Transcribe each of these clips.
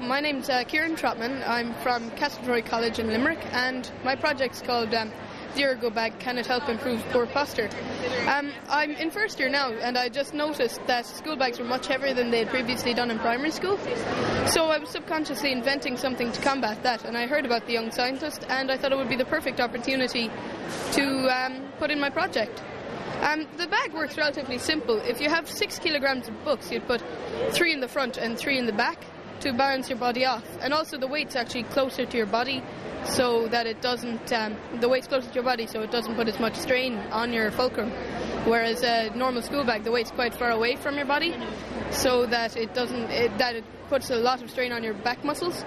My name's uh, Ciaran Trotman. I'm from Castletroy College in Limerick, and my project's called um, the Ergo Bag Can It Help Improve Poor Posture? Um, I'm in first year now, and I just noticed that school bags were much heavier than they had previously done in primary school. So I was subconsciously inventing something to combat that, and I heard about the young scientist, and I thought it would be the perfect opportunity to um, put in my project. Um, the bag works relatively simple. If you have six kilograms of books, you'd put three in the front and three in the back to balance your body off. And also, the weight's actually closer to your body, so that it doesn't. Um, the weight's closer to your body, so it doesn't put as much strain on your fulcrum. Whereas a normal school bag, the weight's quite far away from your body, so that it doesn't. It, that it puts a lot of strain on your back muscles.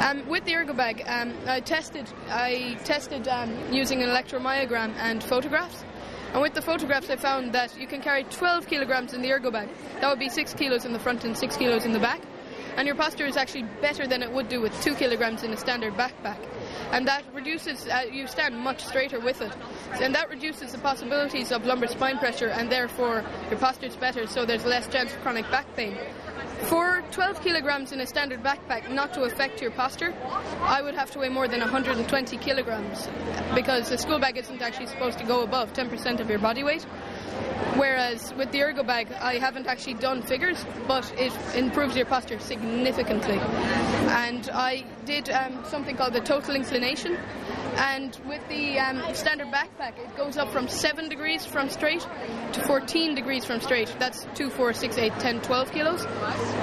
Um, with the ergo bag, um, I tested. I tested um, using an electromyogram and photographs. And with the photographs, I found that you can carry 12 kilograms in the ergo bag. That would be 6 kilos in the front and 6 kilos in the back. And your posture is actually better than it would do with 2 kilograms in a standard backpack. And that reduces, uh, you stand much straighter with it. And that reduces the possibilities of lumbar spine pressure, and therefore your posture is better, so there's less chance of chronic back pain. For 12 kilograms in a standard backpack not to affect your posture, I would have to weigh more than 120 kilograms because the school bag isn't actually supposed to go above 10% of your body weight. Whereas with the ergo bag, I haven't actually done figures, but it improves your posture significantly. And I did um, something called the total inclination. And with the um, standard backpack, it goes up from 7 degrees from straight to 14 degrees from straight. That's 2, 4, 6, 8, 10, 12 kilos.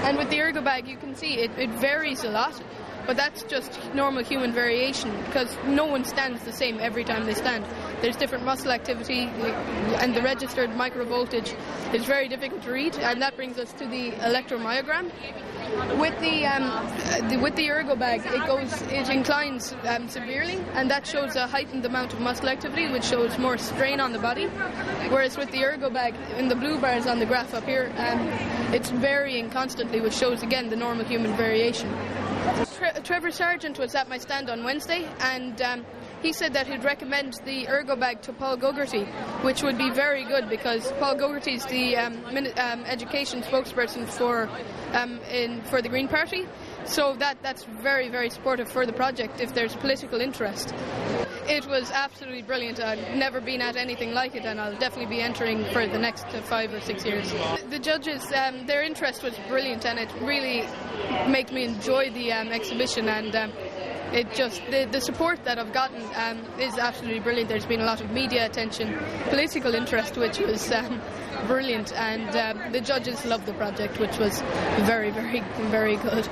And with the ergo bag, you can see it, it varies a lot. But that's just normal human variation because no one stands the same every time they stand. There's different muscle activity, and the registered microvoltage is very difficult to read. And that brings us to the electromyogram. With the, um, the with the ergo bag, it goes it inclines um, severely, and that shows a heightened amount of muscle activity, which shows more strain on the body. Whereas with the ergo bag, in the blue bars on the graph up here, um, it's varying constantly, which shows again the normal human variation. Tre- Trevor Sargent was at my stand on Wednesday, and um, he said that he'd recommend the ergo bag to Paul Gogarty, which would be very good because Paul Gogarty is the um, um, education spokesperson for um, in for the Green Party. So that that's very very supportive for the project if there's political interest. It was absolutely brilliant. I've never been at anything like it, and I'll definitely be entering for the next five or six years. The judges, um, their interest was brilliant, and it really made me enjoy the um, exhibition. And um, it just the, the support that I've gotten um, is absolutely brilliant. There's been a lot of media attention, political interest, which was um, brilliant, and um, the judges loved the project, which was very, very, very good.